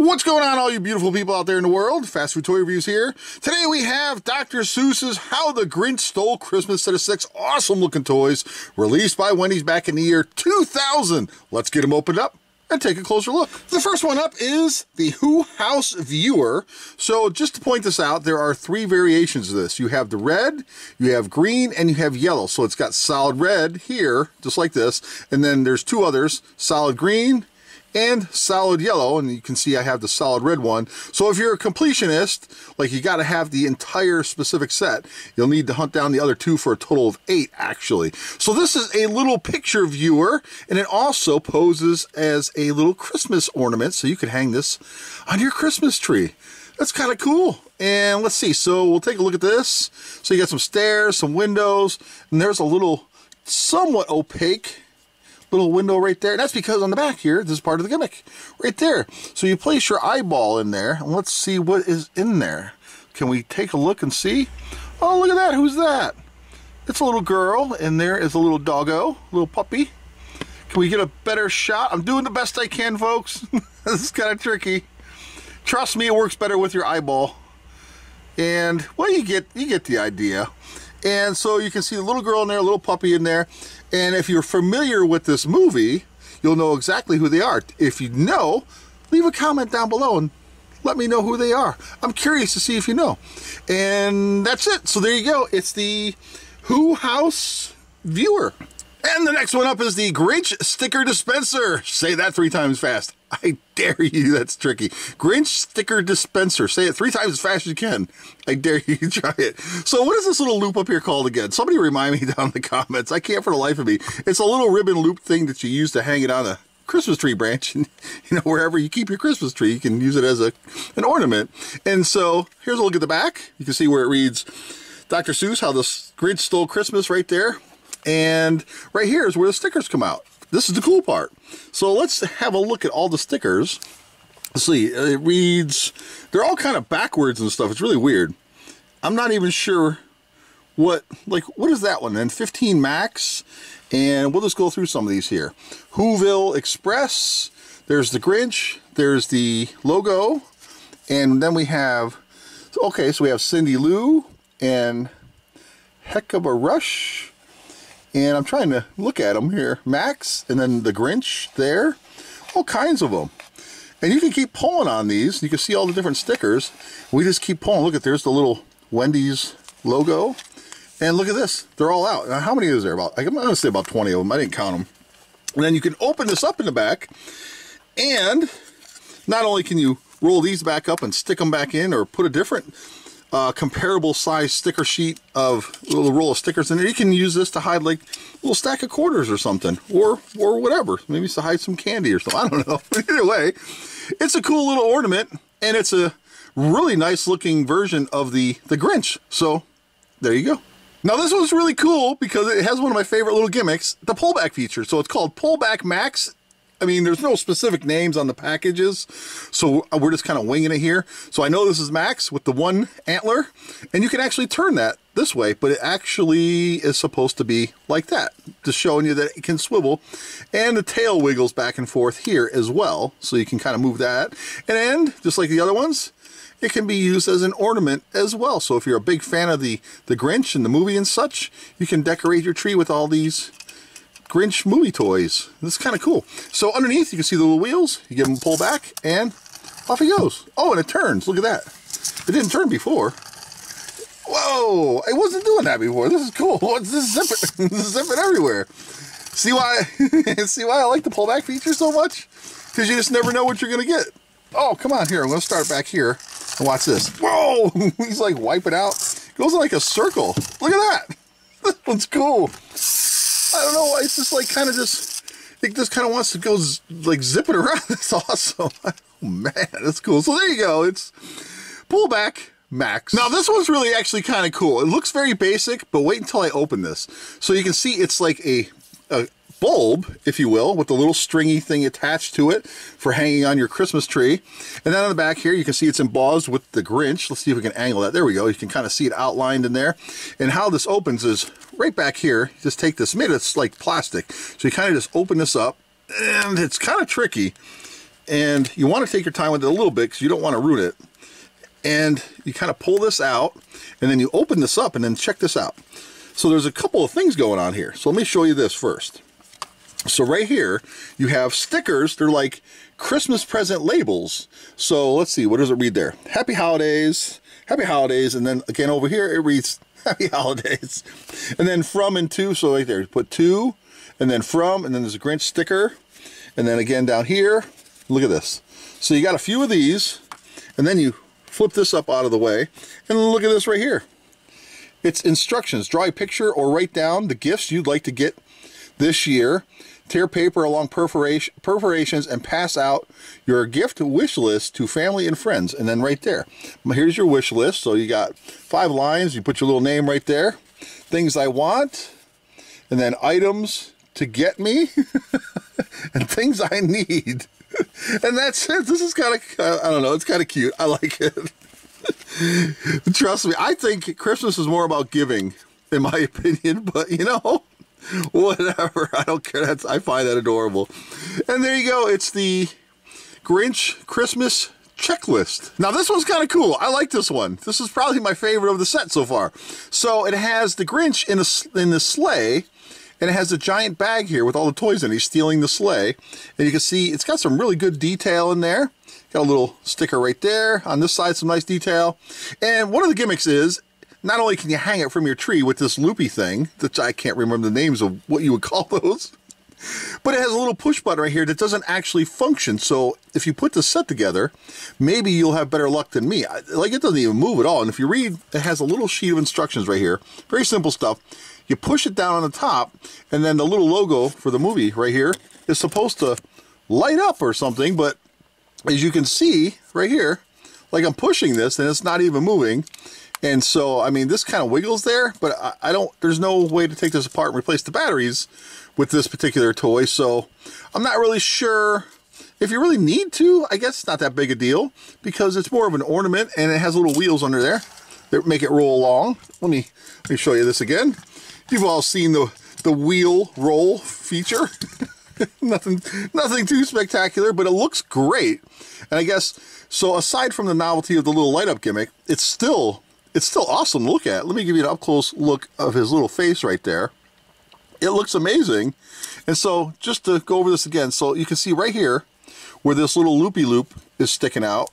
What's going on, all you beautiful people out there in the world? Fast Food Toy Reviews here. Today we have Dr. Seuss's How the Grinch Stole Christmas set of six awesome looking toys released by Wendy's back in the year 2000. Let's get them opened up and take a closer look. The first one up is the Who House Viewer. So just to point this out, there are three variations of this. You have the red, you have green, and you have yellow. So it's got solid red here, just like this. And then there's two others, solid green and solid yellow and you can see I have the solid red one. So if you're a completionist like you got to have the entire specific set. You'll need to hunt down the other two for a total of eight actually. So this is a little picture viewer and it also poses as a little Christmas ornament so you could hang this on your Christmas tree. That's kind of cool. And let's see so we'll take a look at this. So you got some stairs some windows and there's a little somewhat opaque little window right there. That's because on the back here, this is part of the gimmick. Right there. So you place your eyeball in there, and let's see what is in there. Can we take a look and see? Oh, look at that. Who's that? It's a little girl, and there is a little doggo, little puppy. Can we get a better shot? I'm doing the best I can, folks. this is kind of tricky. Trust me, it works better with your eyeball. And, well, you get, you get the idea. And so you can see the little girl in there, a little puppy in there. And if you're familiar with this movie, you'll know exactly who they are. If you know, leave a comment down below and let me know who they are. I'm curious to see if you know. And that's it. So there you go. It's the Who House viewer. And the next one up is the Grinch Sticker Dispenser. Say that three times fast. I dare you, that's tricky. Grinch Sticker Dispenser. Say it three times as fast as you can. I dare you try it. So what is this little loop up here called again? Somebody remind me down in the comments. I can't for the life of me. It's a little ribbon loop thing that you use to hang it on a Christmas tree branch. And, you know, wherever you keep your Christmas tree, you can use it as a an ornament. And so here's a look at the back. You can see where it reads, Dr. Seuss, how the Grinch stole Christmas right there. And right here is where the stickers come out. This is the cool part. So let's have a look at all the stickers. Let's see, it reads, they're all kind of backwards and stuff. It's really weird. I'm not even sure what, like, what is that one? And 15 max. And we'll just go through some of these here. Whoville Express. There's the Grinch. There's the logo. And then we have, okay, so we have Cindy Lou and Heck of a Rush and I'm trying to look at them here. Max, and then the Grinch there. All kinds of them. And you can keep pulling on these. You can see all the different stickers. We just keep pulling. Look at there's the little Wendy's logo. And look at this. They're all out. Now, how many is there? About I'm going to say about 20 of them. I didn't count them. And then you can open this up in the back. And not only can you roll these back up and stick them back in or put a different uh, comparable size sticker sheet of little roll of stickers in there. You can use this to hide like a little stack of quarters or something, or or whatever. Maybe to hide some candy or something. I don't know. Either way, it's a cool little ornament, and it's a really nice looking version of the the Grinch. So there you go. Now this one's really cool because it has one of my favorite little gimmicks, the pullback feature. So it's called Pullback Max I mean, there's no specific names on the packages, so uh, we're just kind of winging it here. So I know this is Max with the one antler, and you can actually turn that this way, but it actually is supposed to be like that, just showing you that it can swivel. And the tail wiggles back and forth here as well, so you can kind of move that. And just like the other ones, it can be used as an ornament as well. So if you're a big fan of the, the Grinch and the movie and such, you can decorate your tree with all these Grinch movie toys. This is kind of cool. So underneath, you can see the little wheels. You give them a pull back, and off he goes. Oh, and it turns. Look at that. It didn't turn before. Whoa! It wasn't doing that before. This is cool. What's this is zipping everywhere. See why? see why I like the pullback feature so much? Because you just never know what you're gonna get. Oh, come on here. I'm gonna start back here and watch this. Whoa! He's like wiping out. Goes in like a circle. Look at that. This one's cool. I don't know it's just like kind of just it just kind of wants to go like zip it around. It's awesome. Oh man, that's cool. So there you go. It's pullback max. Now this one's really actually kind of cool. It looks very basic, but wait until I open this. So you can see it's like a, a bulb, if you will, with the little stringy thing attached to it for hanging on your Christmas tree. And then on the back here, you can see it's embossed with the Grinch. Let's see if we can angle that. There we go. You can kind of see it outlined in there. And how this opens is right back here. Just take this, made it's like plastic. So you kind of just open this up and it's kind of tricky. And you want to take your time with it a little bit because you don't want to ruin it. And you kind of pull this out and then you open this up and then check this out. So there's a couple of things going on here. So let me show you this first. So right here, you have stickers. They're like Christmas present labels. So let's see, what does it read there? Happy Holidays, Happy Holidays, and then again over here it reads Happy Holidays. And then from and to, so right there, you put to, and then from, and then there's a Grinch sticker. And then again down here, look at this. So you got a few of these, and then you flip this up out of the way, and look at this right here. It's instructions. Draw a picture or write down the gifts you'd like to get this year. Tear paper along perforation, perforations and pass out your gift wish list to family and friends. And then right there, here's your wish list. So you got five lines. You put your little name right there. Things I want. And then items to get me. and things I need. and that's it. This is kind of, uh, I don't know, it's kind of cute. I like it. Trust me, I think Christmas is more about giving, in my opinion, but you know, whatever. I don't care. That's, I find that adorable. And there you go. It's the Grinch Christmas checklist. Now this one's kind of cool. I like this one. This is probably my favorite of the set so far. So it has the Grinch in a, in the sleigh and it has a giant bag here with all the toys in it. He's stealing the sleigh. And you can see it's got some really good detail in there. Got a little sticker right there. On this side, some nice detail. And one of the gimmicks is, not only can you hang it from your tree with this loopy thing, which I can't remember the names of what you would call those, but it has a little push button right here that doesn't actually function. So if you put the set together, maybe you'll have better luck than me. Like it doesn't even move at all. And if you read, it has a little sheet of instructions right here. Very simple stuff. You push it down on the top, and then the little logo for the movie right here is supposed to light up or something, but as you can see right here, like I'm pushing this and it's not even moving. And so, I mean, this kind of wiggles there, but I, I, don't, there's no way to take this apart and replace the batteries with this particular toy. So I'm not really sure if you really need to, I guess it's not that big a deal because it's more of an ornament and it has little wheels under there that make it roll along. Let me, let me show you this again. You've all seen the, the wheel roll feature. nothing, nothing too spectacular, but it looks great. And I guess, so aside from the novelty of the little light up gimmick, it's still, it's still awesome to look at. Let me give you an up close look of his little face right there. It looks amazing. And so just to go over this again, so you can see right here where this little loopy loop is sticking out.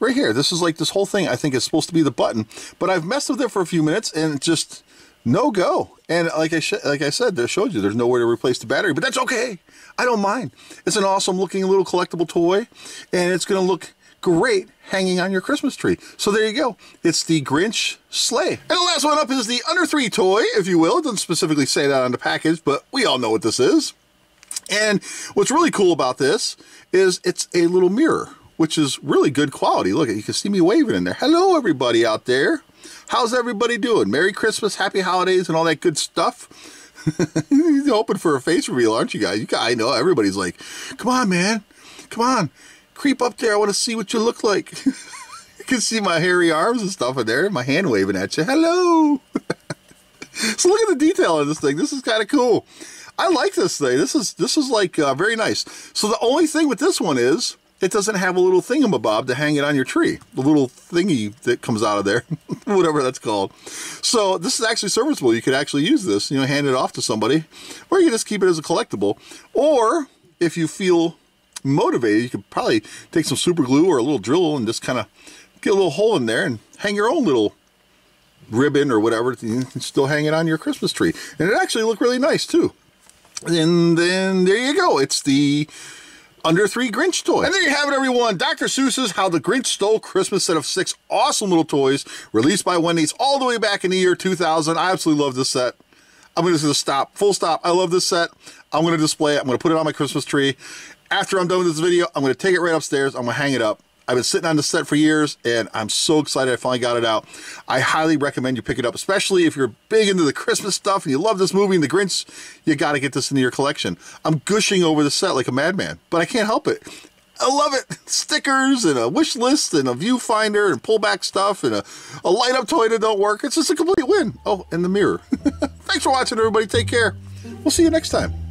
Right here, this is like this whole thing I think is supposed to be the button, but I've messed with it for a few minutes and just no go. And like I like I said, there showed you there's nowhere to replace the battery, but that's okay. I don't mind. It's an awesome looking little collectible toy, and it's going to look great hanging on your Christmas tree. So there you go. It's the Grinch sleigh. And the last one up is the under three toy, if you will. It doesn't specifically say that on the package, but we all know what this is. And what's really cool about this is it's a little mirror, which is really good quality. Look, you can see me waving in there. Hello, everybody out there. How's everybody doing? Merry Christmas, Happy Holidays, and all that good stuff. You're hoping for a face reveal, aren't you guys? You I know everybody's like, come on, man, come on, creep up there. I want to see what you look like. you can see my hairy arms and stuff in there, my hand waving at you. Hello. so look at the detail on this thing. This is kind of cool. I like this thing. This is this is like uh, very nice. So the only thing with this one is it doesn't have a little thingamabob to hang it on your tree. The little thingy that comes out of there, whatever that's called. So this is actually serviceable. You could actually use this, you know, hand it off to somebody, or you can just keep it as a collectible. Or if you feel motivated, you could probably take some super glue or a little drill and just kind of get a little hole in there and hang your own little ribbon or whatever. You can still hang it on your Christmas tree. And it actually looked really nice too. And then there you go. It's the under three Grinch toys. And there you have it, everyone. Dr. Seuss's How the Grinch Stole Christmas set of six awesome little toys released by Wendy's all the way back in the year 2000. I absolutely love this set. I'm going to stop, full stop. I love this set. I'm going to display it. I'm going to put it on my Christmas tree. After I'm done with this video, I'm going to take it right upstairs. I'm going to hang it up. I've been sitting on the set for years and I'm so excited I finally got it out. I highly recommend you pick it up, especially if you're big into the Christmas stuff and you love this movie and the Grinch, you got to get this into your collection. I'm gushing over the set like a madman, but I can't help it. I love it. Stickers and a wish list and a viewfinder and pullback stuff and a, a light up toy that don't work. It's just a complete win. Oh, and the mirror. Thanks for watching, everybody. Take care. We'll see you next time.